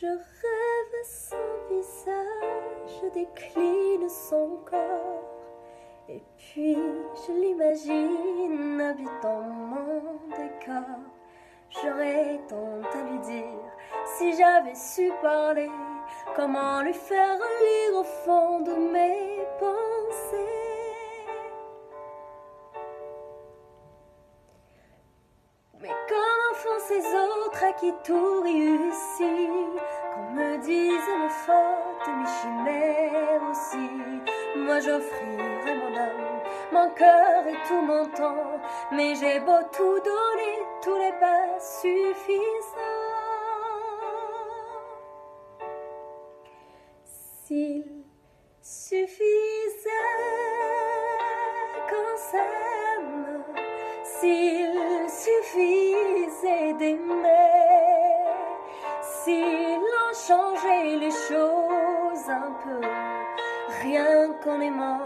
Je rêve son visage, décline son corps. Et puis je l'imagine habitant mon décor. J'aurais tant à lui dire si j'avais su parler. Comment lui faire lire au fond de mes pensées? Mais comment font ces autres à qui tout réussit chimères aussi. Moi j'offrirai mon âme, mon cœur et tout mon temps. Mais j'ai beau tout donner, tout n'est pas suffisant S'il suffisait qu'on s'aime, s'il rien qu'en aimant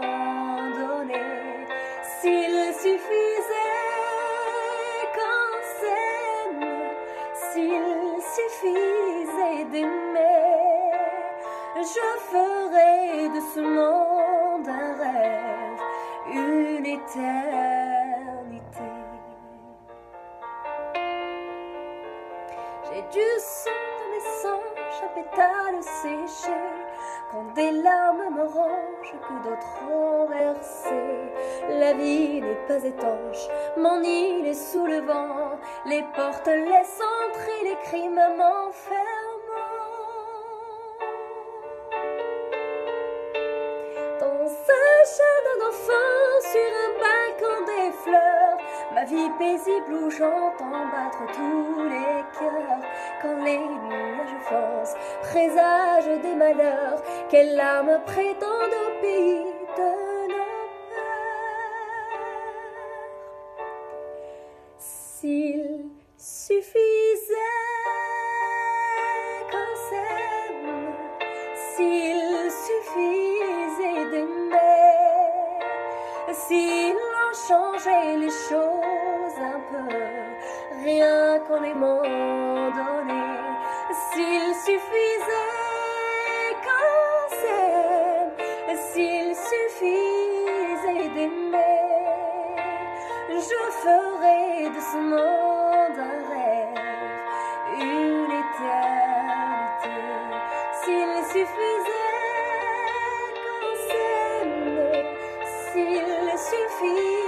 donné, s'il suffisait qu'on s'aime, s'il suffisait d'aimer je ferai de ce monde un rêve, une éternité. J'ai du sang dans mes sangs, un pétale séché, des larmes me rongent que d'autres ont versé. La vie n'est pas étanche, mon île est sous le vent, les portes laissent entrer les crimes m'enferment. jardin d'enfant sur un balcon des fleurs, ma vie paisible où j'entends battre tous les cœurs. Quand les nuages présage des malheurs, quelles larmes prétendent au pays de nos peurs. S'il suffisait qu'on s'aime, s'il suffisait d'aimer, s'il en changeait les choses un peu, rien qu'en les donné, s'il suffisait qu'on s'aime, s'il suffisait d'aimer, je ferais de ce monde un rêve, une éternité, s'il suffisait s'il suffisait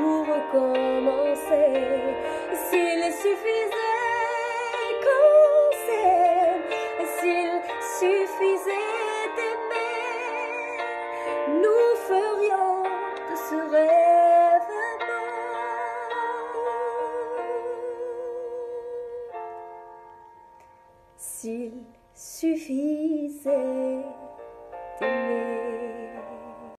tout recommencer, s'il suffisait qu'on s'aime, s'il suffisait d'aimer, nous ferions de ce rêve s'il suffisait